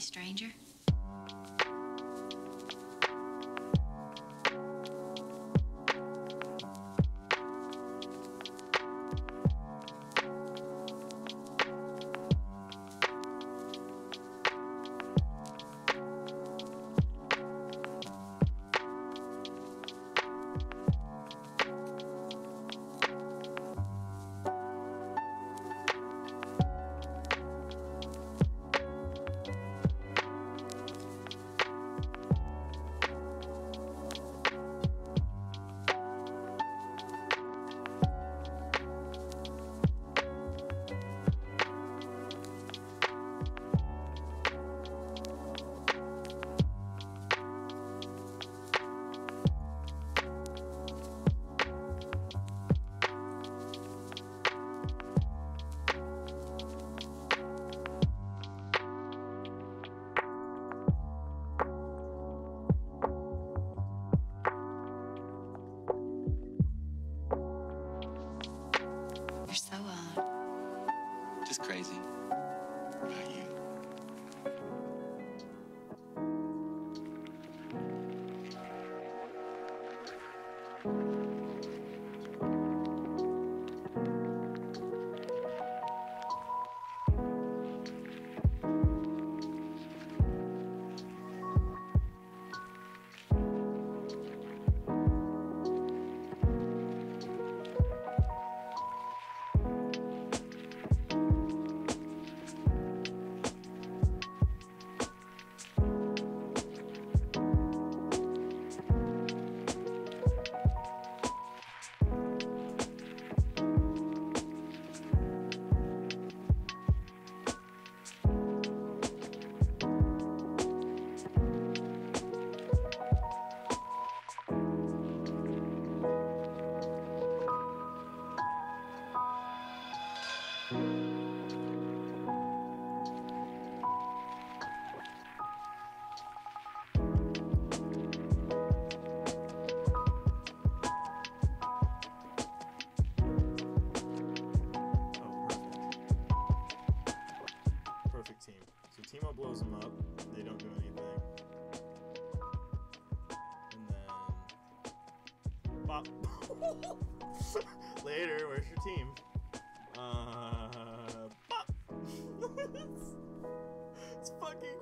Stranger. Just crazy. They don't do anything. And then. Bop. Later, where's your team? Uh. Bop. it's, fucking.